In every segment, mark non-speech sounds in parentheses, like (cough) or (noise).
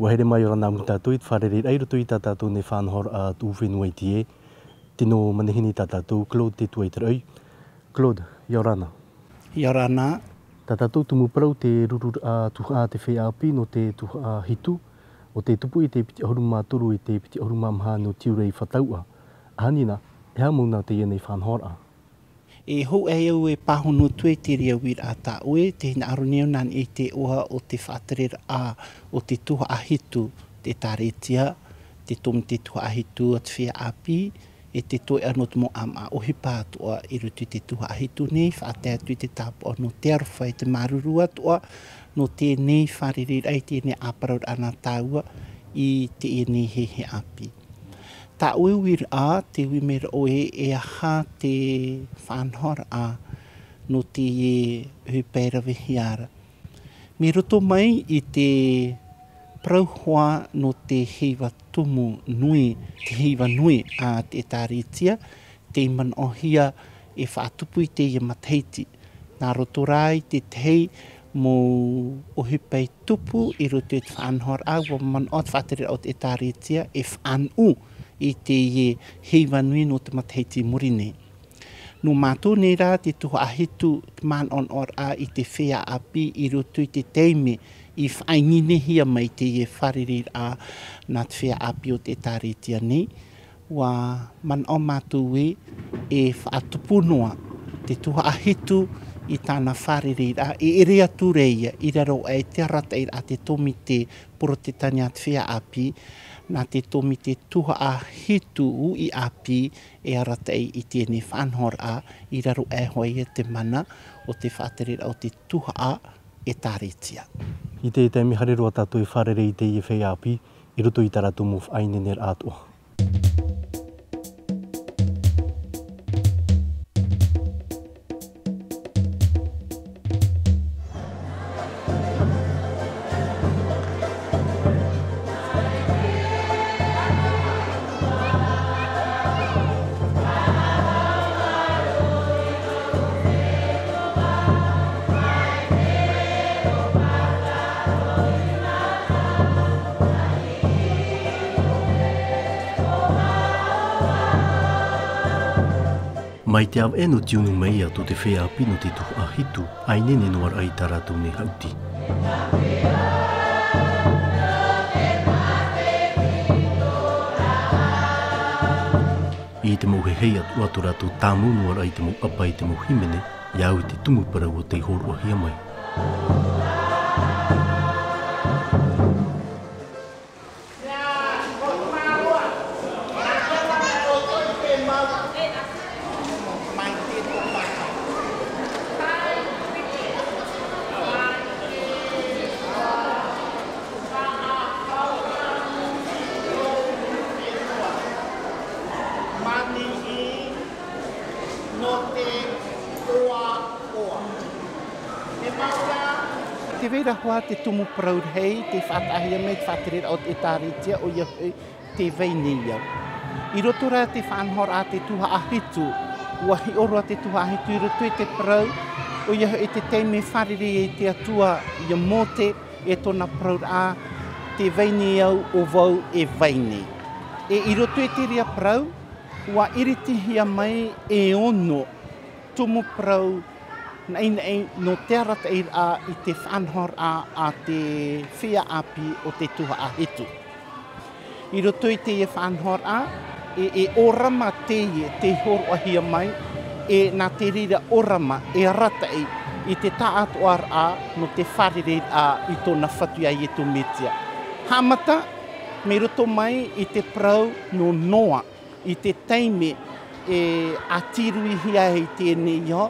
Wahere mai ora nāmu tātou i whareri reiru tui tātou ne whānhor a tūwhenu ai tie. Tino manihini tātou, Claude te tuai tarai. Claude, i ora nā. I ora nā. Tātou tumu parau te rurur a tuha a te whea api no te tuha a hitu o te tupu i te piti ahuruma turu i te piti ahuruma maha no tiurei whataua. Ahanina, e ha mouna te ienei whanhora. E ho e au e paho no tue te rea wira ata oe, te hina aru neo nan e te oha o te whaterer a o te tuha ahitu te taretia, te tom te tuha ahitu at whia api, e te toi anot mo am a ohi pātua i rutu te tuha ahitu nei, whaatea tui te tāpua no te arwha e te marurua toa, no tēnei whariri rei tēnei aparaur ana tāua i tēnei he he api. Tā ui wir a te ui mer o e ha te whanhor a no te e hu pēra wehiara. Me roto mai i te prauhoa no te heiwa tumu nui, te heiwa nui a te tāritia, te iman ohia e whātupu i te i mateiti. Nā roto rai te tei, mō o pei tupu i rutu i whanhor a wā man o tfatere o te tāretia e u i te ye heiwa nui no te mateiti muri ne. Nō mātō nera te tuho ahitu man on or a i te whea api i rutu i te teime i whaingine hia mai te ye wharirir a nā te whea api o te tāretia ne. Wā man o mātō we e, e noa te tuho ahitu i i tāna whare rira, i e rea tūreia, i raro e te arata i a te tomite poro te tani atwhia api, nā te tomite tuha a hitu u i api e arata i i tēne whanhor a, i raro e hoi e te mana o te whātere o te tuha a e tāretia. I te te mihare roa tātou i te i whai api, i roto i tāra tumu whaine nere atua. mai te ao eno tiunu mai atu te whea pino te tu a hitu, ai nene noar ai taratu ne hauti. I te mou he hei atu atu ratu tāmu noar ai te mou apai te mou himene, iau i te tumu para o te horua hia mai. Mm -hmm. te tumu proud hei, te whatahi a mei, te whatirir o te taritia o ia te veinia. I roto rā te whanhor a te tuha ahitu, ua hi oro a te tuha ahitu, i roto i te proud, o ia e te teime wharire i te atua i a mōte, e tona proud a te veinia o vau e veini. E i roto i te ria proud, ua iriti iritihia mai e ono tumu proud nei nei no terra te e, a i te fanhor a a te fia api o te tuha a hitu. I roto i te fanhor e a, e, e orama te ie, te horo a hia mai, e nā te rira orama e rata i, e, i te taat oar a, no te wharire a i tōna whatu a i e to metia. Hamata, me roto mai i te prau no noa, i te teime e atiru hia i tēnei yo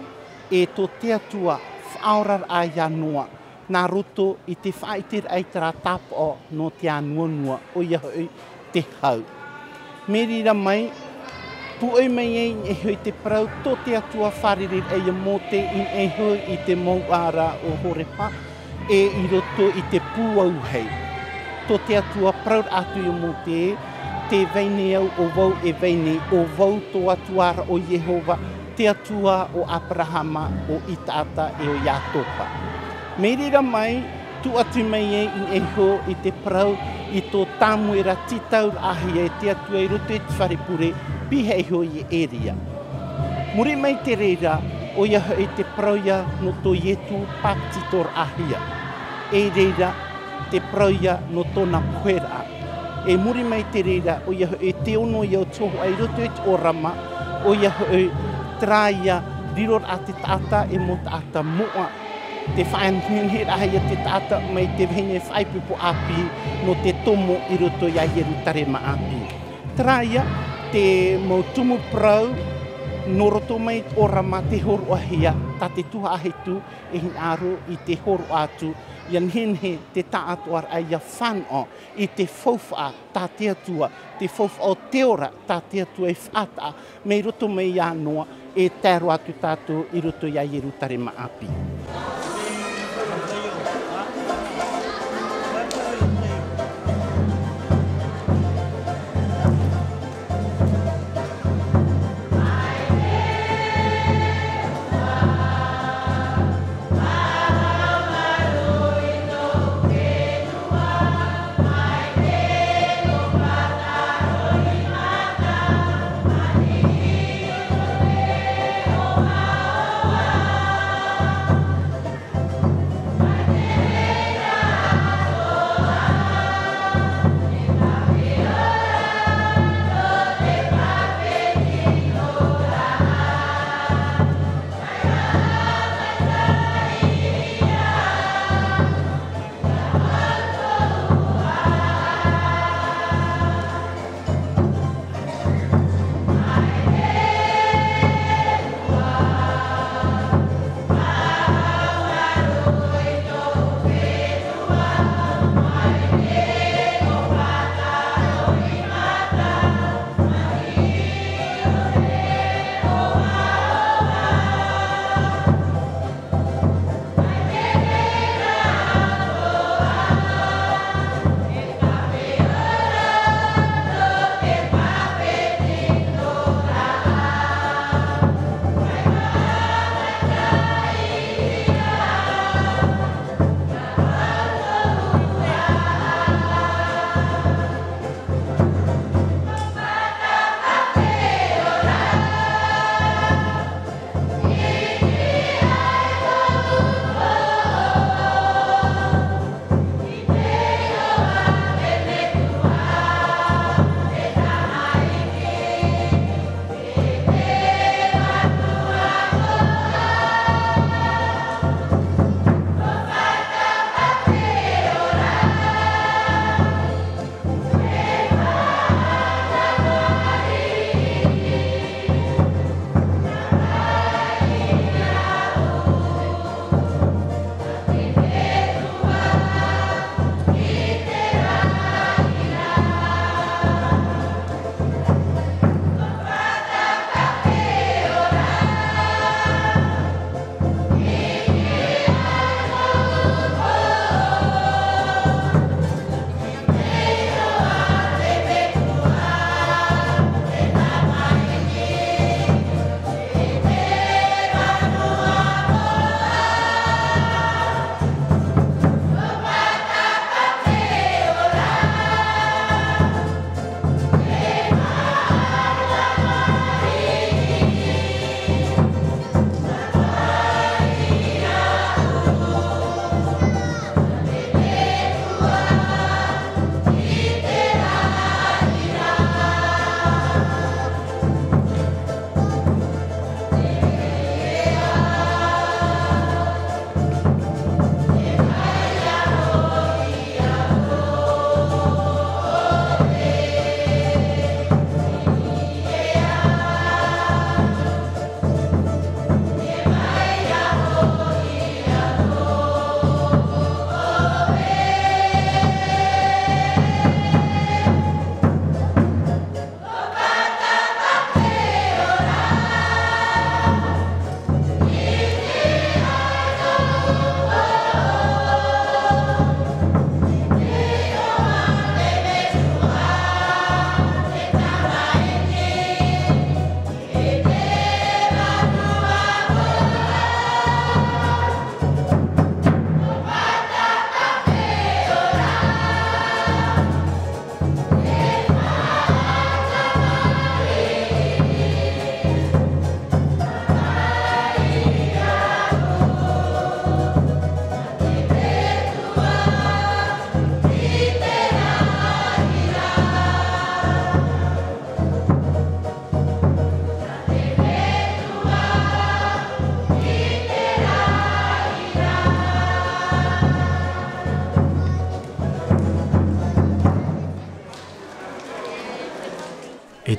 e tō te atua whaorar a ia noa. Nā roto i te whaitir ai tara tapo o no te anua nua o ia hoi te hau. Meri ra mai, pu oi mai ei e hoi te prau tō te atua wharirir e ia mō in e hoi i te mauara o horepa e i roto i te puau hei. Tō te atua prau atu i mō te te veine au o vau e veine o vau tō atuara o Jehovah te atua o Aprahama o Itata e o Yatopa. Merira mai, tu atu mai e in eho i te prau i tō tāmuera titau ahi e te atua i roto e te wharepure piha eho i eria. Muri mai te reira, o ia e te prauia no tō ietu pāktitor ahia. E reira, te prauia no tōna puera. E muri mai te reira, o ia e te ono i o tōhu ai roto e te orama, o ia e traia diro a te tata e mo tata moa. Te faen hun he raha ia tata mai te vene whaipipo api no te tomo i roto ia hieru tare ma api. Traia te mo prau no roto mai ora ma te horo ahia ta te tuha ahitu e hin aro i te horo atu i an he te taato ar ai a whanoa i te fofa ta te te fofa o teora ta te e fata mai roto mai ia noa e tēru atu tātou i ruto i a iru tare maapi.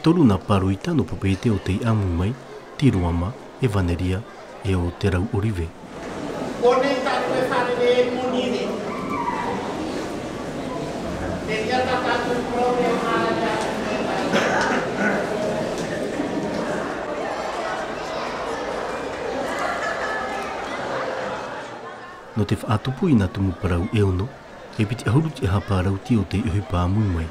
tolu na paru i tano o te amu mai, tiruama, evaneria, e o te rau orive. Kone tatu e whare e munire. Te tia tatu kore No te whaatupu i na tumu parau e ono, e piti ahuru te haparau ti o te ihoi pāmui mai.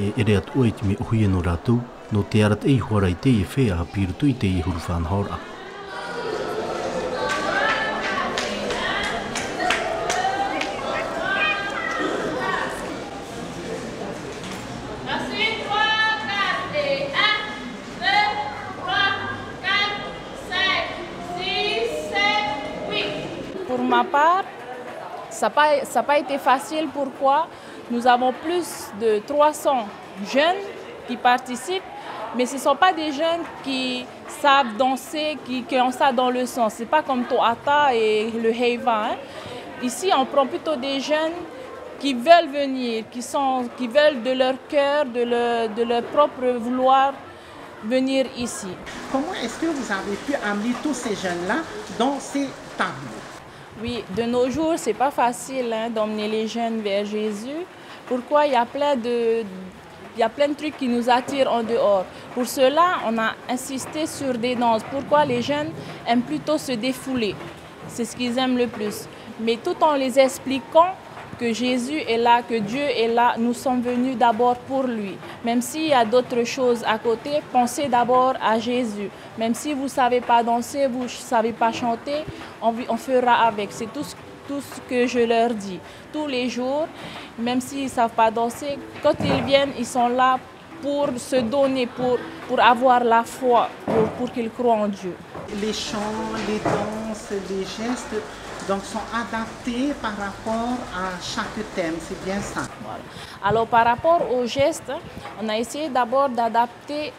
e ere atu oi te me uhuia no rātou, no te arat ei huarai te e whea a pirutu i te i hurufaan haora. Por ma part, sa pa, pourquoi? Nous avons plus de 300 jeunes qui participent, mais ce ne sont pas des jeunes qui savent danser, qui, ont ça dans le sens. Ce n'est pas comme Toata et le Heiva. Hein. Ici, on prend plutôt des jeunes qui veulent venir, qui, sont, qui veulent de leur cœur, de leur, propre vouloir venir ici. Comment est-ce que vous avez pu amener tous ces jeunes-là dans ces tables Oui, de nos jours, c'est pas facile hein, d'emmener les jeunes vers Jésus. Pourquoi il y a plein de, il y plein de trucs qui nous attirent en dehors. Pour cela, on a insisté sur des danses. Pourquoi les jeunes aiment plutôt se défouler C'est ce qu'ils aiment le plus. Mais tout en les expliquant que Jésus est là, que Dieu est là, nous sommes venus d'abord pour lui. Même s'il y a d'autres choses à côté, pensez d'abord à Jésus. Même si vous ne savez pas danser, vous ne savez pas chanter, on, fera avec. C'est tout tout ce que je leur dis. Tous les jours, même s'ils ne savent pas danser, quand ils viennent, ils sont là pour se donner, pour, pour avoir la foi, pour, qu'ils croient en Dieu. Les chants, les danses, les gestes donc, sont adaptés par rapport à chaque thème, c'est bien ça. Alors par rapport aux gestes, on a essayé d'abord d'adapter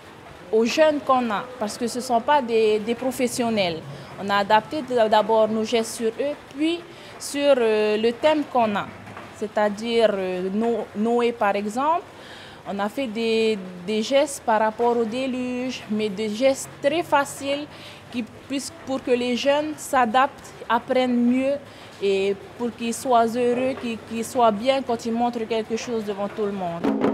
aux jeunes qu'on a, parce que ce ne sont pas des, des professionnels. On a adapté d'abord nos gestes sur eux, puis sur euh, le thème qu'on a. C'est-à-dire euh, Noé par exemple, on a fait des, gestes par rapport au déluge, mais des gestes très faciles qui, pour que les jeunes s'adaptent, apprennent mieux et pour qu'ils soient heureux, qu'ils soient bien quand ils montrent quelque chose devant tout le monde.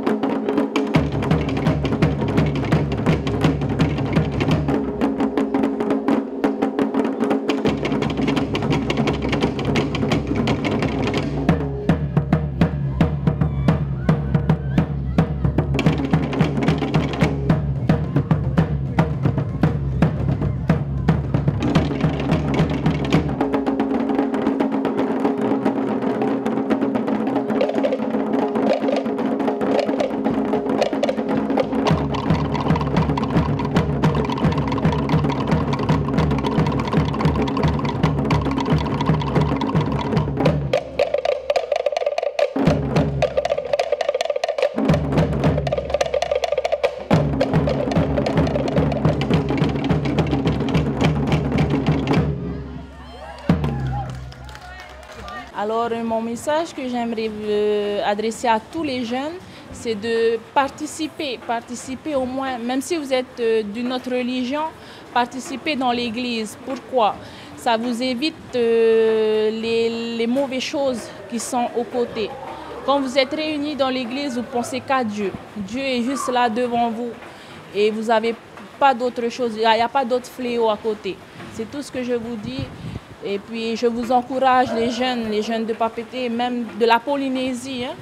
Alors mon message que j'aimerais euh, adresser à tous les jeunes, c'est de participer, participer au moins, même si vous êtes euh, d'une autre religion, participer dans l'Église. Pourquoi Ça vous évite euh, les, mauvaises choses qui sont aux côtés. Quand vous êtes réunis dans l'Église, vous pensez qu'à Dieu. Dieu est juste là devant vous et vous n'avez pas d'autre chose, il n'y a pas d'autre fléau à côté. C'est tout ce que je vous dis. Et puis je vous encourage, les jeunes, les jeunes de Papété, même de la Polynésie, hein,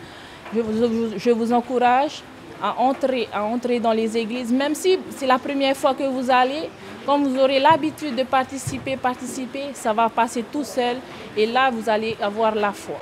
je, vous, je, vous, encourage à entrer, à entrer dans les églises, même si c'est la première fois que vous allez, quand vous aurez l'habitude de participer, participer, ça va passer tout seul et là vous allez avoir la foi.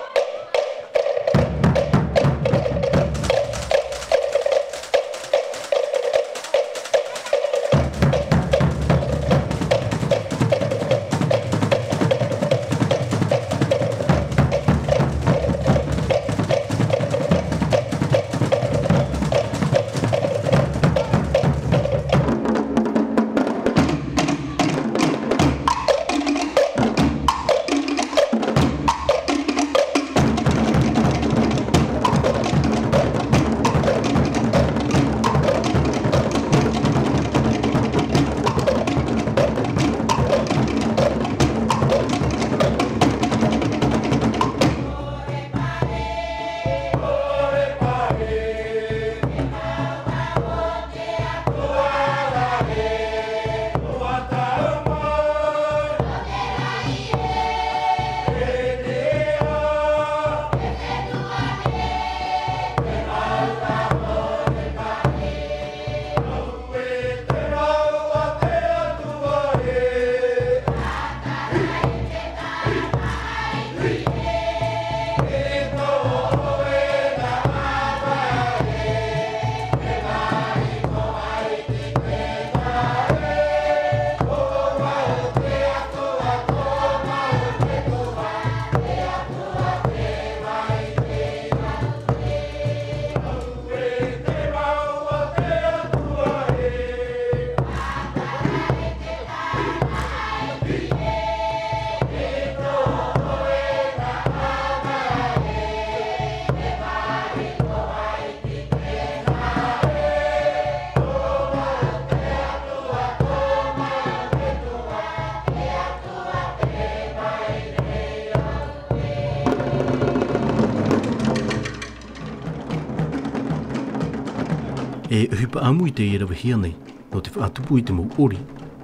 amu te irawa hiane, no te whaatupu i te mou ori,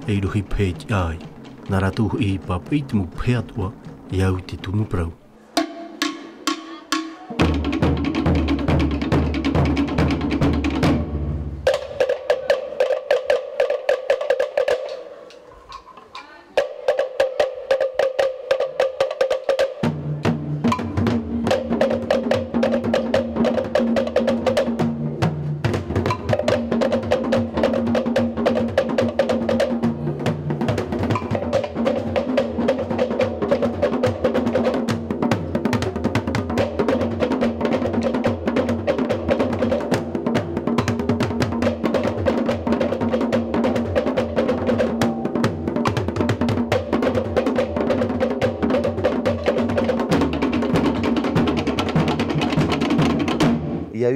e iruhi pēj ai, nā ratu i papa i te mou pēatua, iau te tumu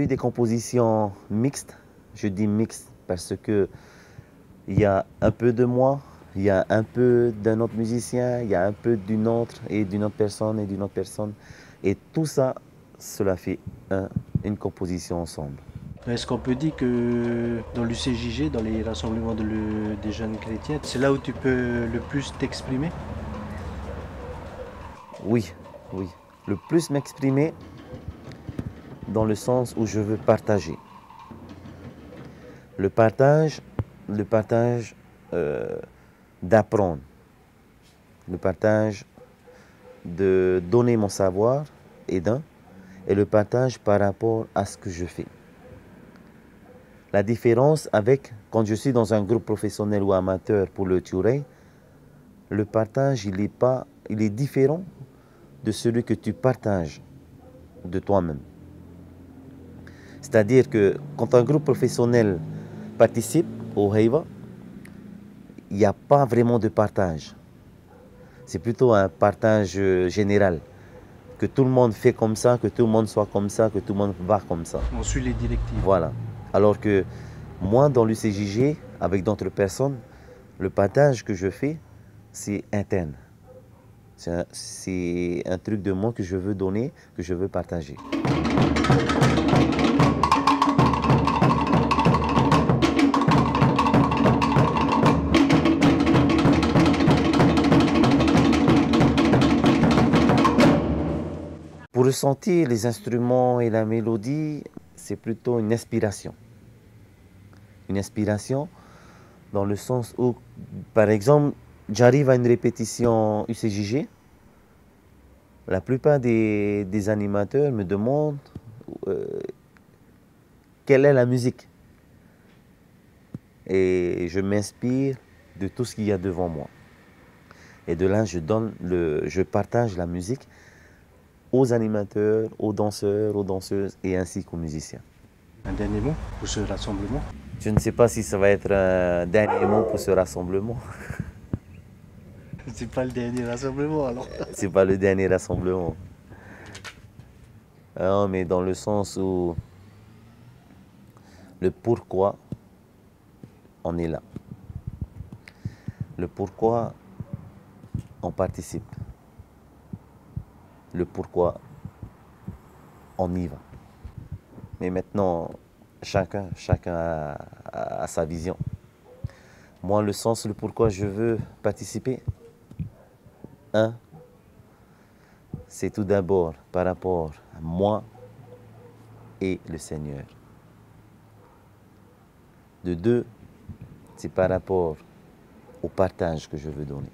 des compositions mixtes. Je dis mixtes parce que il y a un peu de moi, il y a un peu d'un autre musicien, il y a un peu d'une autre et d'une autre personne et d'une autre personne. Et tout ça, cela fait une composition ensemble. Est-ce qu'on peut dire que dans l'UCJG, dans les rassemblements des jeunes chrétiens, c'est là où tu peux le plus t'exprimer Oui, oui. Le plus m'exprimer, dans le sens où je veux partager. Le partage, le partage euh, d'apprendre, le partage de donner mon savoir et d'un, et le partage par rapport à ce que je fais. La différence avec quand je suis dans un groupe professionnel ou amateur pour le tourer, le partage, il est, pas, il est différent de celui que tu partages de toi-même. C'est-à-dire que quand un groupe professionnel participe au Heiva, il n'y a pas vraiment de partage. C'est plutôt un partage euh, général. Que tout le monde fait comme ça, que tout le monde soit comme ça, que tout le monde va comme ça. On suit les directives. Voilà. Alors que moi, dans l'UCJG, avec d'autres personnes, le partage que je fais, c'est interne. C'est un, un, truc de moi que je veux donner, que je veux partager. ressentir les instruments et la mélodie, c'est plutôt une inspiration. Une inspiration dans le sens où, par exemple, j'arrive à une répétition UCJG, la plupart des, animateurs me demandent euh, quelle est la musique. Et je m'inspire de tout ce qu'il y a devant moi. Et de là, je, donne le, je partage la musique aux animateurs, aux danseurs, aux danseuses et ainsi qu'aux musiciens. Un dernier mot pour ce rassemblement Je ne sais pas si ça va être un dernier mot pour ce rassemblement. (laughs) C'est pas le dernier rassemblement alors (laughs) C'est pas le dernier rassemblement. Non, ah, mais dans le sens où le pourquoi on est là. Le pourquoi on participe le pourquoi on y va. Mais maintenant, chacun, chacun a, a sa vision. Moi, le sens, le pourquoi je veux participer, un, c'est tout d'abord par rapport à moi et le Seigneur. De deux, c'est par rapport au partage que je veux donner.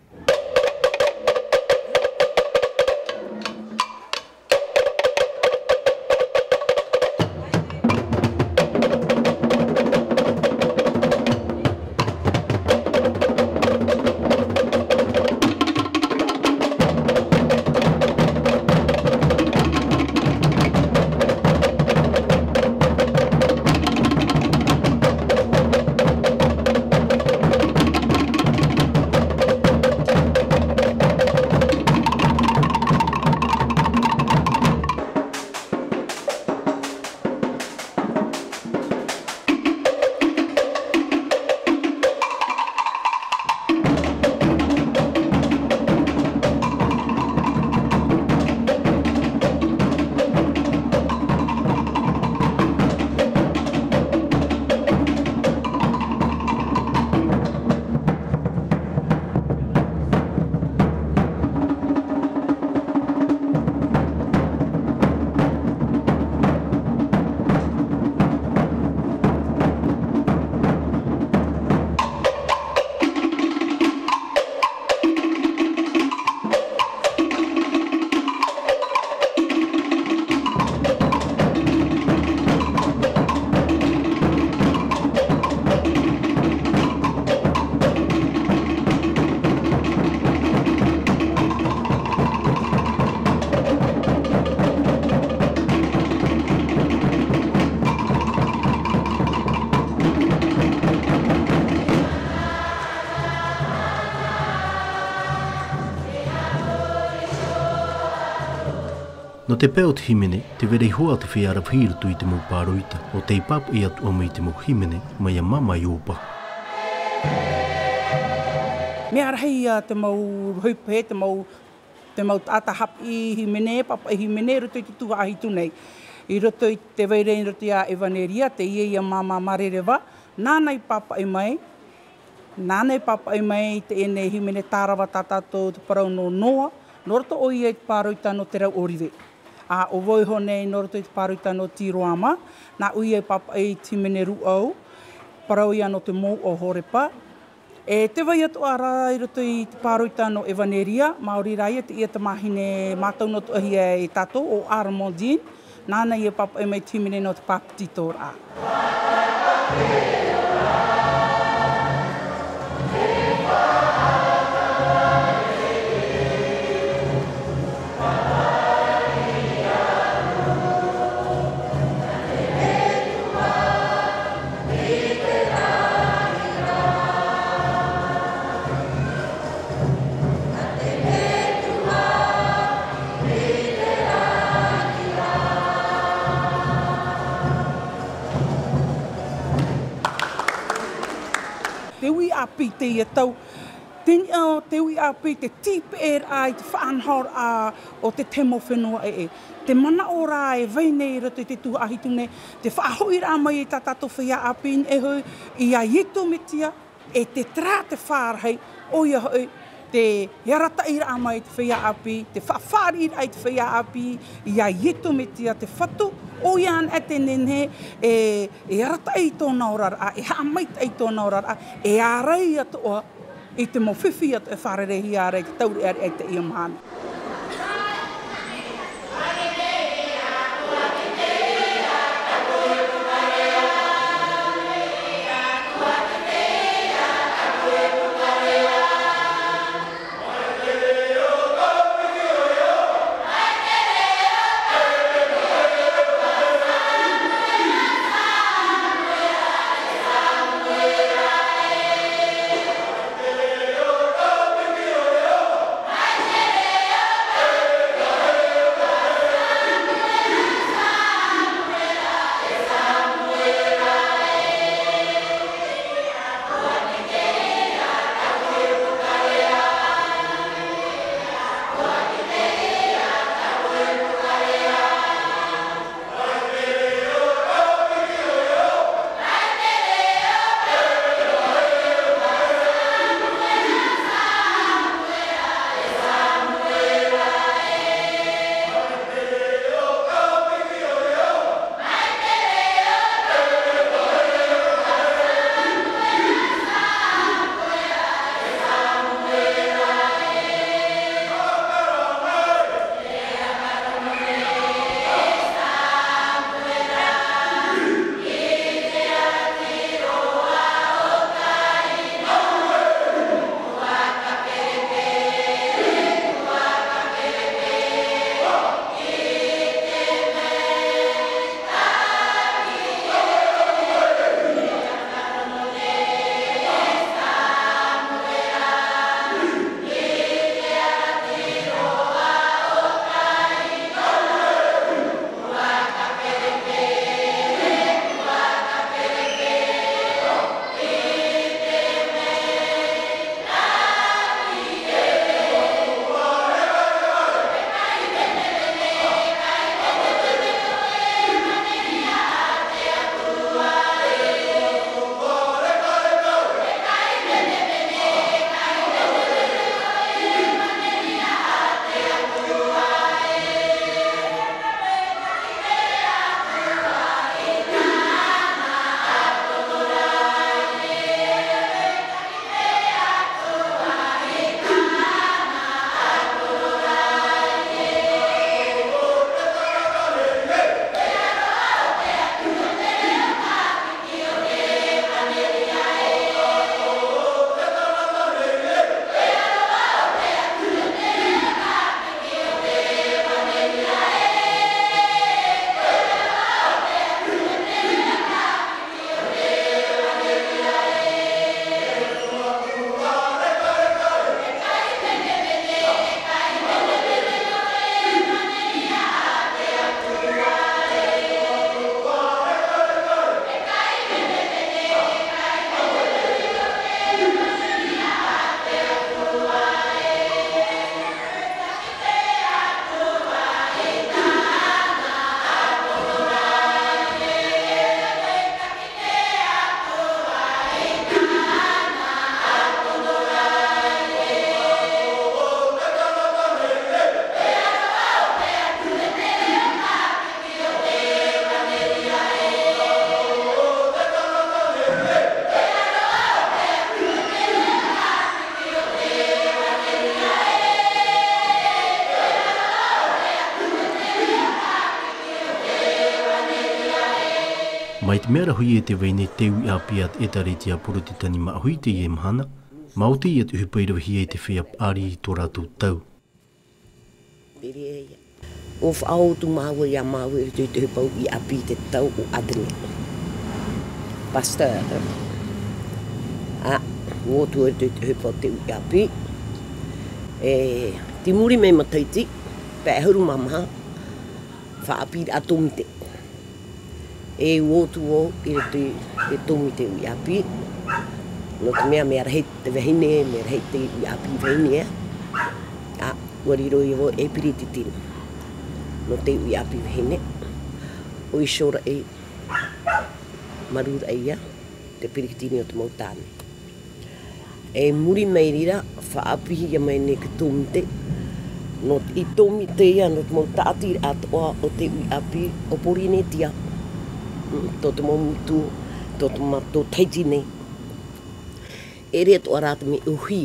te peo te himene, te vere hoa te whiara whiru tu i te mou pāroita, o te papu i atu ome i te mou himene, mai a mama i opa. Mea rahi a te mou hupe, te mou, te mou tata hap i himene, papa i himene, rutu i te tuwa ahi tunei. I rutu i te veire in rutu i a evaneria, te ie i a mama marerewa, nana i papa i mai, nana i papa i mai, te ene himene tārawa tata tō te parau noa, Nō rato o i eit pāroi tano te rau orive a o voi hone i noro te paruta no Tiroama, na ui e papa e i timene ruau, parau ia no te mou o horepa. E te vai ato a i roto i te paruta no Evaneria, maori rai e te ia te mahine mātou no tu ahia e tato o armodin nana ia e papa e mai timene no te Papa, papa, papa, te ia tau. Teni au te ui a te tipe er ai te whaanhaur a o te temo whenua e e. Te mana o rā e vei nei rato te tu ahitune, te whahoi rā mai e tatato whia a in e hoi, i a ieto me e te trā te whārhei o ia hoi, te he ira ama i te whea api, te whawhari ira i te whea api, i a ieto me tia te whatu, o i an ete nene, e, e arata i tōna orara, a, e hamaita i tōna orara, a, e arai atoa i te mowhiwhi atu e whare rehi arai, te tauri arai te ia hui e te weine teu i at e tare te apuru te tani ma hui te i e mahana, maute i atu hupeiro hi e te whea ari i tō ratu tau. O whao tu māua i māua i te hupau i api te tau o adene. Pasta, a, o tu e te hupau teu i api. E, te muri mei mataiti, pēhuru mamaha, whaapira atomitea e o tu o i te e tō mi te uiapi. No te mea mea rahe te vahine, mea rahe te uiapi vahine e. A, wariro i ho e piri te tino. No te uiapi vahine. O i shora e marura e ia, te piri te tino o te mautane. E muri mai rira, wha apihi ia mai ne ke tō mi te. No i tō te ia, no te mautati atoa o te api o porine te to te mō mutu, tō te mā tō teiti nei. E rea tō arata me uhi,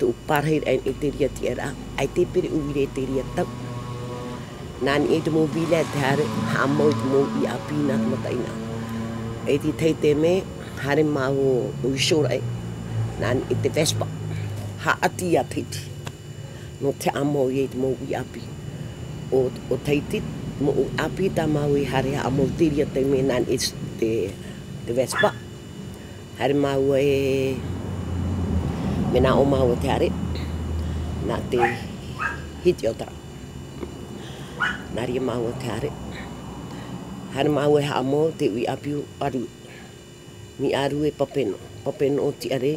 tō parhei rei e te ria ti ai te pere uhi rei te ria tau. Nāni e te mō vila te hare, hā mau te mō i api nā te mataina. E te teite me, hare mā o uishorai, e. nāni e te vespa, hā ati a teiti. Nō te amau e te mō i api. o teiti, mo apita maui hari a mo tiria te menan is te te vespa hari maui e, mena o mau e te hari na te hiti o tara na ri e mau te hari hari maui ha mo te wi apiu aru mi aru e papeno papeno o ti are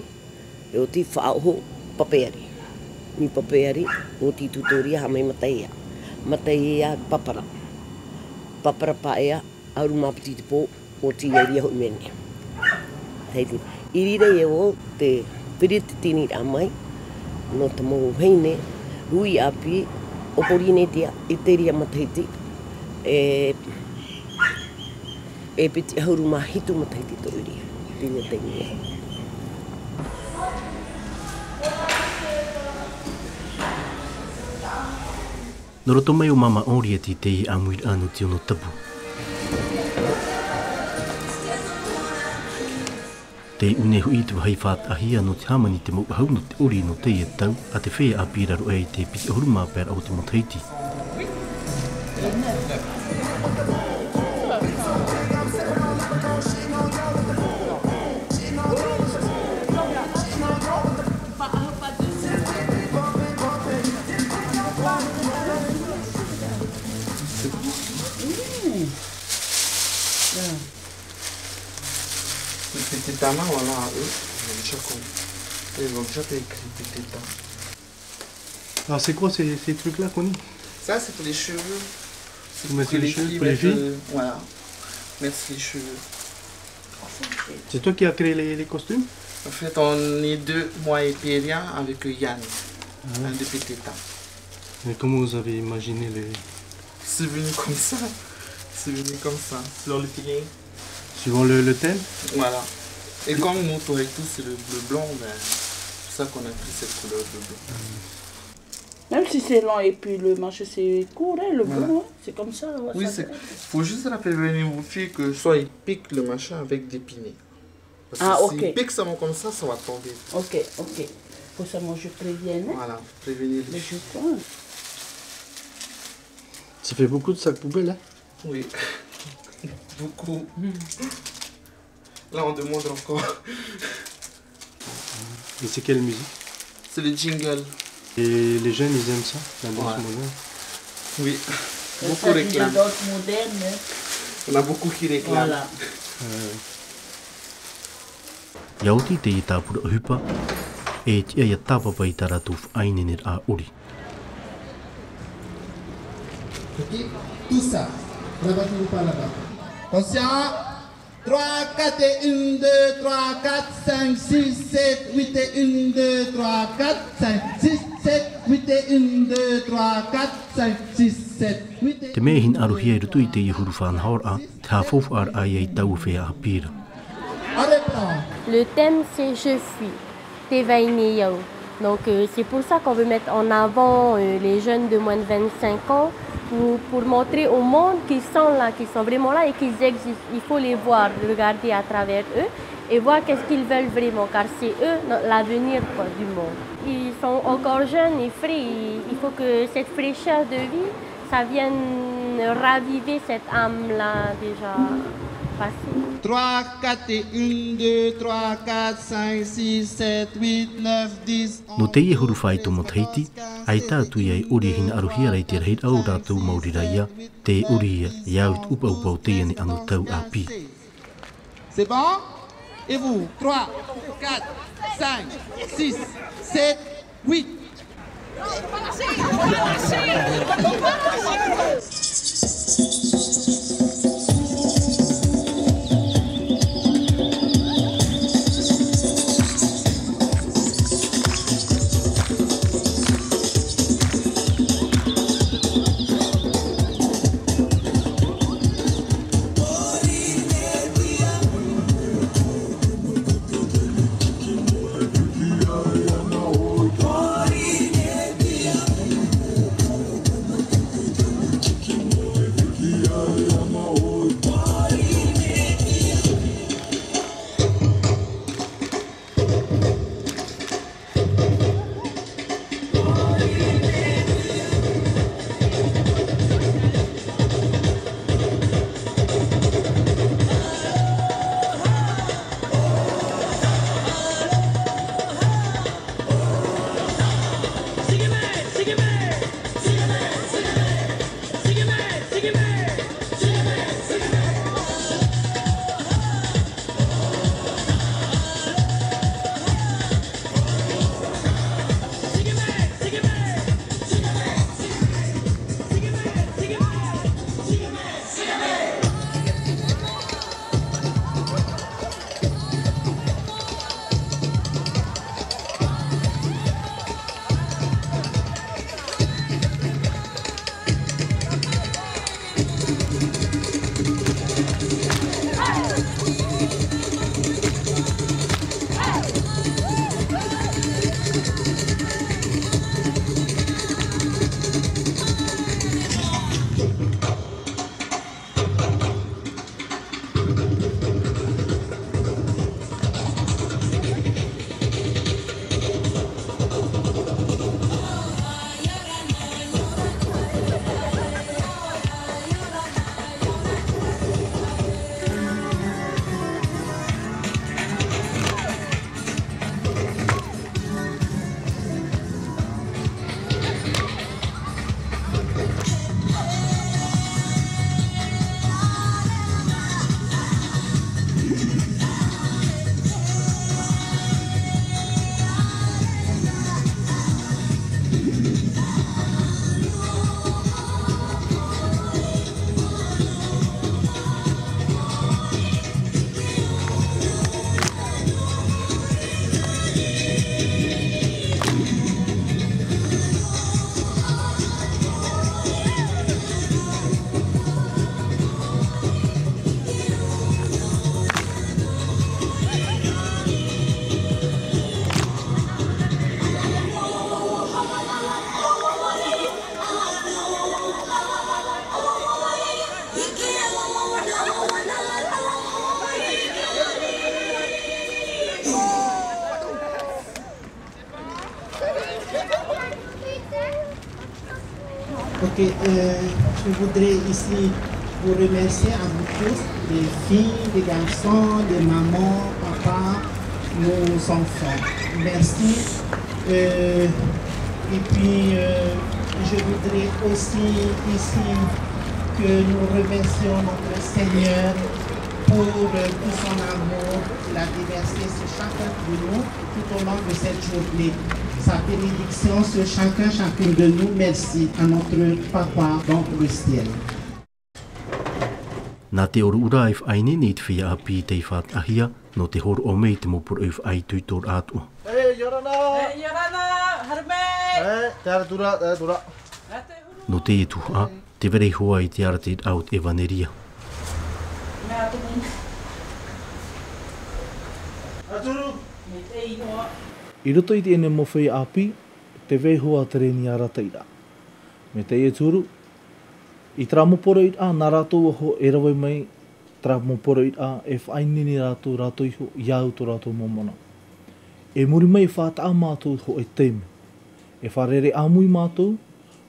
e o ti fa'aho papeari mi papeari o ti tutoria ha mai mataia mataia papara papara paea aru piti te pō o ti e ria hui mene. Hei tini. Irira e o te piri te tini rā mai, no te mō heine, rui api, oporine tia, i te ria mataiti, e, e piti hauru hitu mataiti tō iria, pina te te ngia. Noroto mai o mama ori ati te i amuir anu ti ono tabu. Te i unehu i tu hai whaat ahi anu ti hamani te mokahau no te ori no te i tau a te whea a pira ro e te piti ahuruma pera au te motaiti. Te Alors ah, c'est quoi ces, ces trucs-là qu'on Ça c'est pour les cheveux. pour, les, les cheveux, pour les filles euh, Voilà. Merci les cheveux. C'est toi qui as créé les, les costumes En fait on est deux, moi et Pierre avec Yann, ah un de temps. Mais comment vous avez imaginé les... C'est venu comme ça. C'est venu comme ça, selon le feeling. Suivant le thème Voilà. Et comme nous, toi et tout, c'est le bleu blanc, ben, c'est pour ça qu'on a pris cette couleur de blanc. Même si c'est lent et puis le marché c'est court, hein, le blanc, bleu, hein, c'est comme ça. Oui, il faut juste rappeler aux filles que soit ils piquent le machin avec des pinets. Parce ah, que ok. S'ils piquent seulement comme ça, ça va tomber. Ok, ok. Faut seulement que je prévienne. Hein. Voilà, prévenir les crois. Ça fait beaucoup de sacs poubelles, hein? Oui, (laughs) beaucoup. Hmm. Là, on demande encore. Et c'est quelle musique C'est le jingle. Et les jeunes, ils aiment ça, la danse ouais. moderne Oui, beaucoup réclament. La danse moderne. On a beaucoup qui réclament. Voilà. (laughs) Yauti te i tāpura hupa, e tia ia tāpapa i tara tūwhu ainene a uri. Tout ça, rebattez-vous par là 3, 4 et 1, 2, 3, 4, 5, 6, 7, 8 et 1, 2, 3, 4, 5, 6, 7, 8 1, 2, 3, 4, 5, 6, 7, 8 Le thème c'est Je suis, Donc c'est pour ça qu'on veut mettre en avant les jeunes de moins de 25 ans, pour, montrer au monde qu'ils sont là, qu'ils sont vraiment là et qu'ils existent. Il faut les voir, regarder à travers eux et voir qu'est-ce qu'ils veulent vraiment, car c'est eux l'avenir du monde. Ils sont encore jeunes et frais. Il faut que cette fraîcheur de vie, ça vienne raviver cette âme-là déjà passée. No te ia huru whai tomo teiti, ai tā tui ai uri hina aruhia rei te reit au rātou mauri raia, te uri ia i au upa upa o te ane anu tau a pi. Se bon? E vu, 3, 4, 5, 6, 7, 8, Sí, sí, sí, Pour remercier à vous tous, les filles, les garçons, les mamans, papa, nos enfants. Merci. Euh, et puis, euh, je voudrais aussi ici que nous remercions notre Seigneur pour euh, tout son amour, la diversité sur chacun de nous tout au long de cette journée. Sa bénédiction sur chacun, chacune de nous. Merci à notre Papa dans le ciel. Nā te oru ura e whaini ni te whia a pī te i whātahia, no te horo o mei te mōpura e whai tui tōr ātua. Hei, Iorana! Hei, Iorana! Harumei! Hei, te ara tūra, te ara tūra. No te e tuha, te vere hoa i te ara te out e vaneria. Nā te mīn. Aturu! Me te i hoa. I roto i te ene mōwhai a pī, te vei hoa te reini ara teira. Me te e tūru, I tra mōpora ut a nā rātou aho e rawai mai, tra mōpora ut a e whai nini rātou rātou iho i au tō rātou mōmona. E muri mai e whātā mātou ho e teme. E whārere a mui mātou,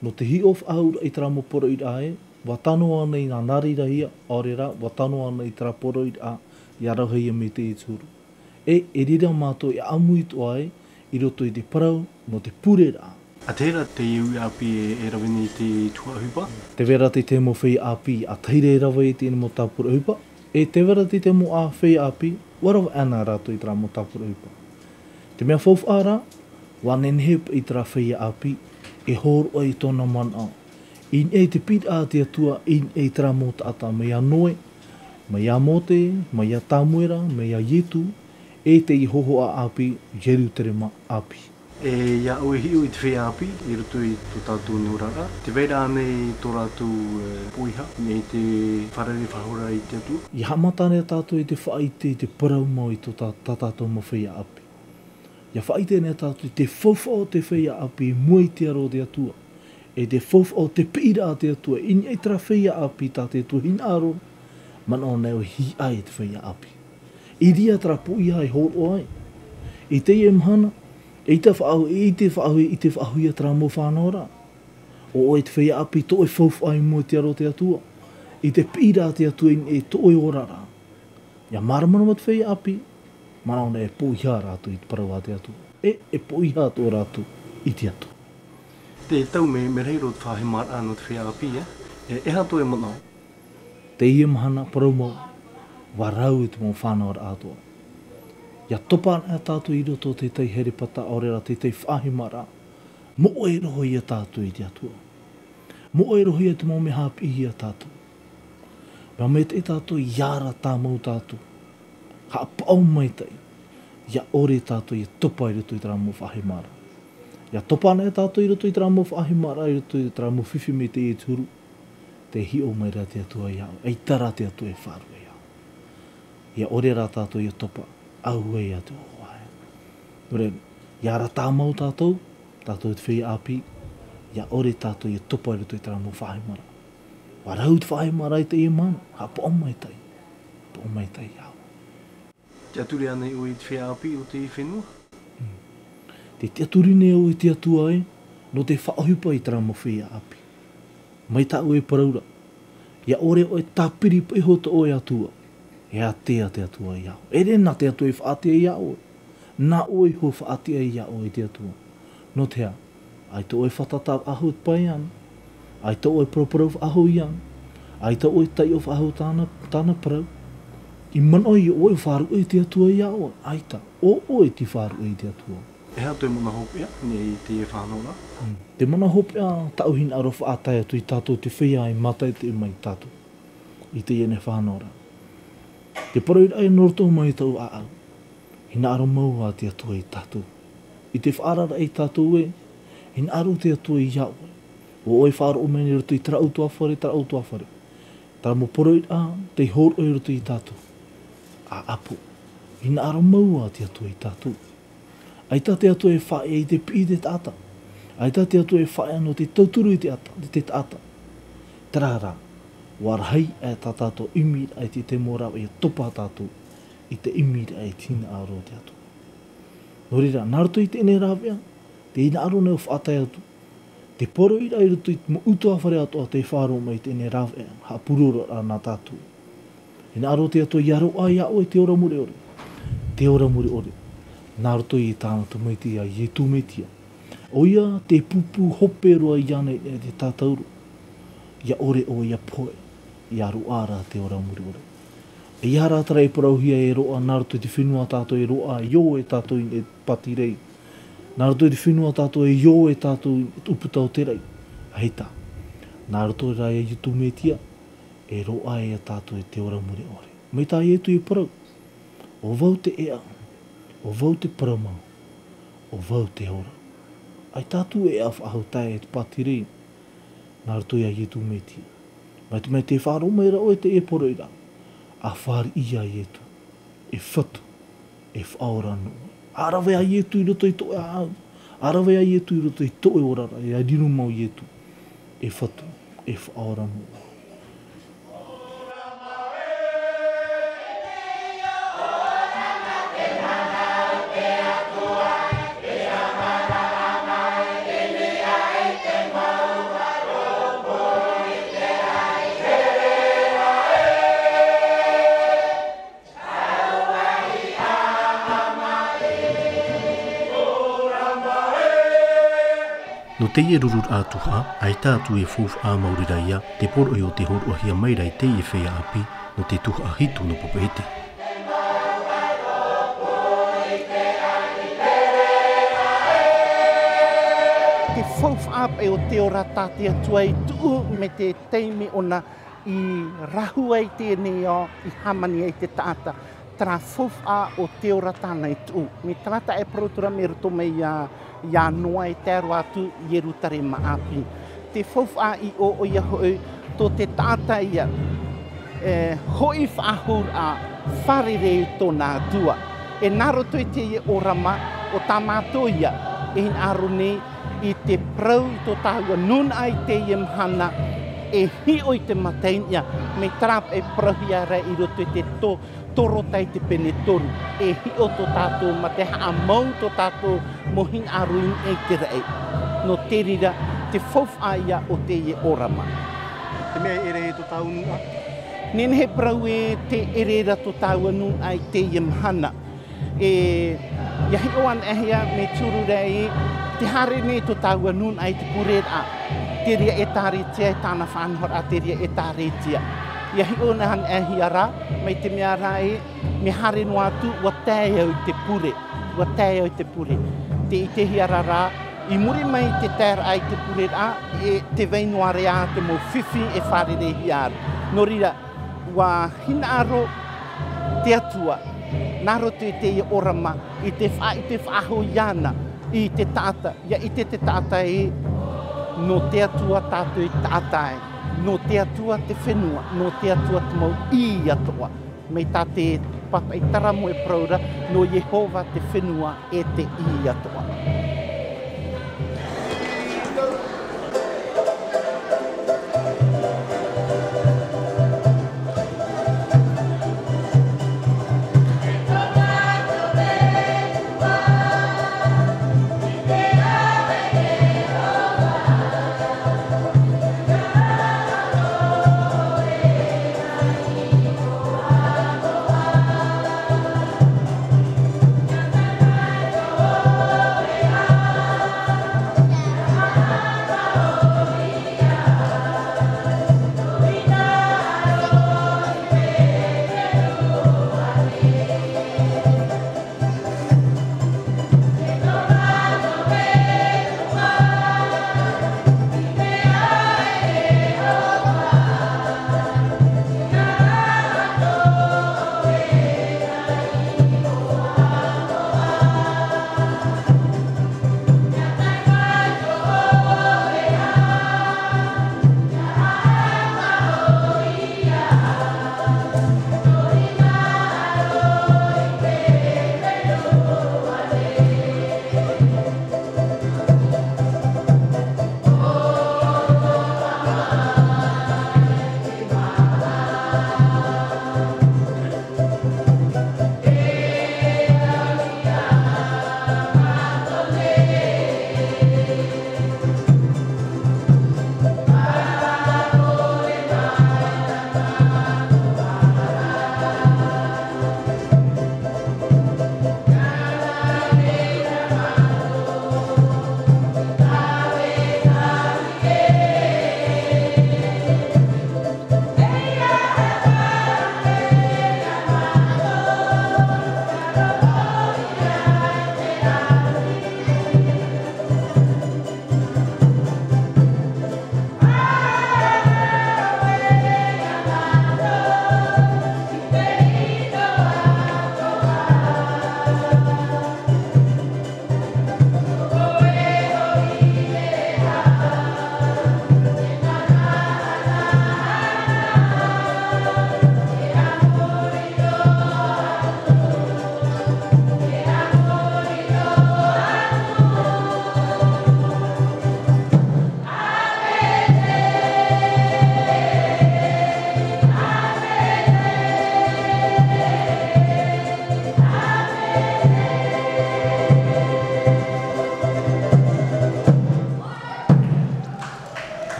no te hi of au i tra mōpora ut a e, watano ana i ngā nari rahia, orera watano ana i tra poro ut a i arahai e me te tūru. E, e rira mātou i e a mui tō ai, i roto i te parau, no te pūrera a. A teira te iu api e, e rawe ni te tua hupa? Te vera te te mo whi api a teire e rawe i te ni mo tāpura hupa. E te vera te te mo a whi api, wara ana rātu i tra mo tāpura hupa. Te mea fauf ara, wanen hep i tra whi api, e hor o i tona man au. In e te pit a te atua, in e tra mo ta ata mea noe, mea mote, mea tamuera, mea yetu, e te i hoho a api, jeru terema api. Api e ia ui hiu i te whi api i rutu i tō tātou ni uraga. Te veira ane i tō rātou eh, puiha, me i te wharere whahora i te atua. I hamatane tātou i te whaite i te parauma i tō tātou ma whi api. I a whaite ane tātou i te fofo o te whi api i mua i te aro te atua. E te fofo o te pira a te atua, i nei tra whi api tā te atua hin aro, mana o nei hi ai te whi api. I dia tra puiha i hōroa ai. I te iemhana, e, e, e te whaau e te e i te whaau ia tra mō whanora. O e te whaia api to e fauf ai mō te aro te atua. I te pira te atua e to e orara. Ia maramana mat whaia api, maraona e pōhia rātu i te parawa te atua. E, e pōhia tō rātu i te atua. Te tau me me reiro te whahe mara anu te whaia api, eh? e, e hato e mana? Te ia mahana parau mō, warau i te mō whanora atua ia topa ana e a tātou i roto te tei here pata o rera te tei whahi mara. Mo e roho i a tātou i te atua. Mo e roho i a te mō me hapi i a tātou. Mā me te tātou i ara tā mau tātou. Ha pau mai tei. Ia ore tātou i topa i roto i tāra mō whahi mara. Ia topa ana a tātou i roto i tāra mō whahi mara i roto i tāra mō whiwhi me te i tūru. Te hi o mai rā te atua i au. Ei tāra te atua i e whārua e i au. Ia ore rā tātou i topa. Ia topa aue wei atu o Nore, ia ra tā mau tātou, tātou e te whi api, ia ore tātou ia e topa ilu tui tāra mō whahe mara. Wa rau te whahe mara i te i mana, ha po o mai tai, po o mai tai au. Te aturi ane o i te whi api o te i whenua? Hmm. Te te aturi ne o i te atua ai, no te whaohipa i tāra mō whi api. Mai tā ue paraura, ia ore o e tāpiri pa i o e atua e a te a te atua i au. E re te atua i whaatea i au. Na oi ho whaatea i au i te atua. No tea, ai to oi whatata ahu pai an, ai to oi proporau ahu i an, ai to oi tai of ahu tana, tana prau. I mano i oi wharu i te atua i au. Ai ta, o oi ti wharu i te atua. E hea tue mana hopea, nei te e whanonga? Hmm. Te mana hopea, tauhin arofa atai atu i tātou te whia i mata i te mai tātou. I te iene whanonga. Te paro i rai noro tau mai tau a Hina aro mau a te atua i tatu. I te whaarara i tatu e, hina aro te atua i iau. E. O oi whaaro o meni rato i tra utu awhare, tra utu awhare. Tara mo poro i te hor oi rato i tatu. A apu, hina aro mau a te atua i tatu. Ai ta te atua e whae i te pi i te tata. Ai ta te atua e whae anu te tauturu i te ata, te te Tara rā warahai e tātātō imir ai te te mōra e topa tātō i te imir ai tīna āro te atu. Nō rira, nārato i te ene rāwea, te ina aro neo whātai atu, te poro i rai rutu i te mo utu awhare atu a te whāro mai te ene rāwea, ha puroro ana tātō. Ina aro te atu i aro ai au e te ora mure ore, te ora mure ore, nārato i tāna tu mai tia, i e tū mai tia. Oia te pupu hopero ai jane e te tātauru, ia ore o ia poe i aru ara te ora muri ora. E i ara atara e parauhia e roa, naruto te whinua tato e roa, yo e tato i e pati rei. Naruto te whinua tato e yo e tato i uputau te rei. Hei ta, naruto e rai e yutu me tia, e roa e tato e te ora muri ora. Mai ta e tu e parau, o vau te ea, o vau te paramau, o vau te ora. Ai tatu e af ahutai e te pati rei, naruto e a yutu me tia. Ma te mai te whāro maira o te eporo ira. A whāri i a ietu. E whatu. E whāora no. Arawe a ietu i roto i toe a au. Arawe a ietu i roto i toe orara. E a rinu mau ietu. E whatu. E whāora no. te ia rurur a tuha, ai tātu e fuf a maurira te poro i o te horu ahia mai rai te ia whea api, no te tuha a hitu no popohete. Te fuf a pe o te ora tāte atua i tuu me te teimi ona i rahu ai tēnei o i hamani ai te tāta. Tra fuf a o te ora tāna i tuu. Me tāta e porotura me rutu mei a ia noa e te aro atu i eru tare maapi. Te fawfa i o o ia hoi, tō te tāta ia e, hoi whahur a whare tō nā dua. E naro tō te ia o rama o tā mātō ia e hin aro nei i te prau tō tāua nun ai te ia hana e hi o i te matain ia me trap e prahia rei i roto i te tō toro tai te pene E hi o tō tātou ma te haa mau tō tātou mohin hin a ruin e, e. te rei. No te rira te fauf aia o te ie orama. Te mea ere e to tau nua? Nen he prau e te ere ra to tau anu ai te ie mhana. E iahi e, o an ehea me turu rei te hare ne to tau anu ai te purer a. Te ria e tari tia e tana whanhor a te ria e tari tia. Ia hi ona han e hi mai te mea rai, me hare no atu, wa tēi au te pure, wa tēi au te pure te te arara i muri mai te tēra ai te purera e te veinua rea te mō whiwhi e whare rehi ar. Nō rira, wā hina aro te atua, nāro te te orama i te wha i te whaho iana i te tāta, ia i te te tāta e no te atua tātou i tātai, no te atua te whenua, no te atua te mau i atua. Mei tāte e pat i taramo e praura no Jehova te whenua e te i atoa.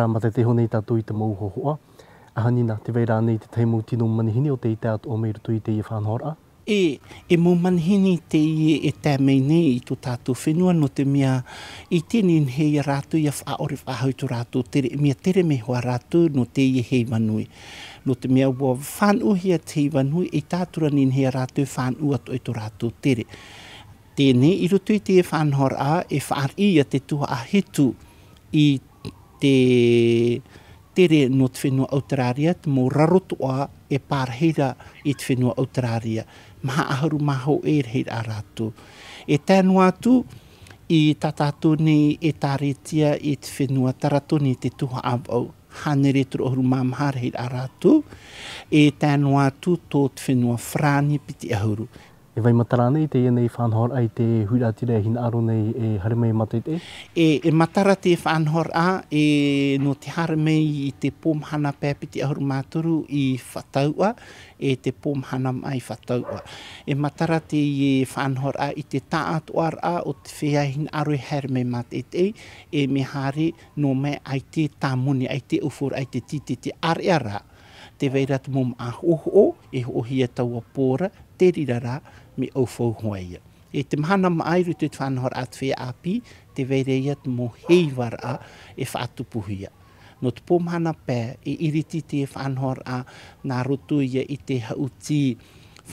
whakara mate te honei tātou i te mou hohoa. Ahanina, te veira nei te teimu tino manihini o te i tātou o meiru tui te i whanhora? E, e mou manihini te i e tā mei nei i tō tātou whenua no te mea i tēne in hei a rātou i a whaore whahau tō rātou tere, mea tere me hoa rātou no te i e hei manui. No te mea ua whanuhia te i manui i e tātura nin hei a rātou whanua tō i tō rātou tere. Tēnei, i roto i te e whanhor a, e whaar i a te tua a hitu i te tere no te whenua Autararia, te mō rarotoa e pārheira i te whenua Autararia. Maha aharu maho e reheira rātou. E tēnu atu, i tatatone e tāretia i te whenua taratone te tuha avau. Hane retro ohuru mamha reheira rātou. E tēnu atu tō te whenua frāne piti ahuru. E vai matara nei te ienei whanhor ai te huiratire hin aro nei e hare mei matai te? E, e matara te whanhor a e no te hare i te pōmhana pēpiti ahuru mātoru i whataua e te pōmhana mai whataua. E matara te e whanhor a i te taat oar a o te whea hin aro e i hare mei matai te e me hare no me ai te tamuni, ai te ufur, ai te titi te ariara te veira te mōm a ho e ho hia taua pōra teri rara mi au fau hoa ia. E te mahana ma airu te whanohar atwe api, te vereia te mo hei wara e whaatupuhia. No te pōmhana pē, e iriti te whanohar a nā rotu ia i te hauti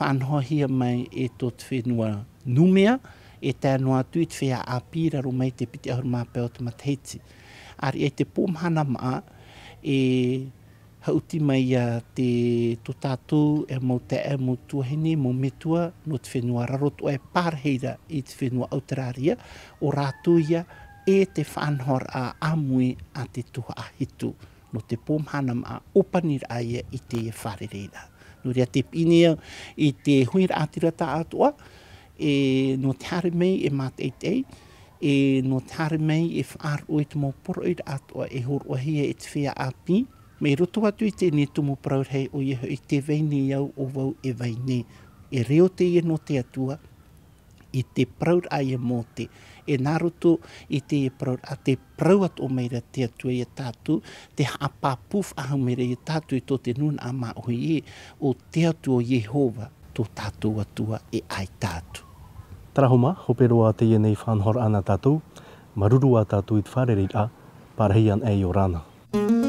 whanohia mai e tō te whenua numea, e tā noa tui te whea api raro mai te piti ahurumā pē o te matheti. Ar e te pōmhana ma e hauti mai ia te tō tātou e mau te e mō tuahene, mō metua, no te whenua rarotu e pārheira i te whenua autararia, o rātou ia e te whanhor a amui a te tuha a hitu, no te pōmhanam a opanir a ia i te e whārereira. No rea te pinea i te huir atirata atua, e no te hare e mat eit ei, e no te hare mei e whaar oit mō poro atua e, e, e hor ohia e te whea a me roto atu i tēnei tumu parau hei o iho i te veini iau o wau e veini. E reo te ieno te atua, i te praur a ia e te. E nā roto i te ia praur, a te praur atu o meira te atua ia tātu, te hapa puf a meira ia tātu i tō te nun a mā o ie, o te atu o Jehova, tō tātu atua e ai tātu. Tarahoma, hopero a te ienei whanhor ana tātu, maruru a tātu i te whareri a, parhian e o rana. Mm -hmm.